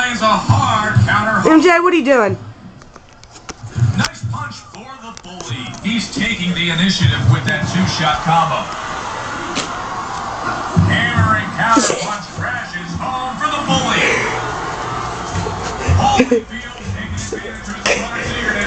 lands a hard counter. MJ, what are you doing? Nice punch for the bully. He's taking the initiative with that two-shot combo. Hammering counter punch crashes home for the bully. Holyfield taking advantage of his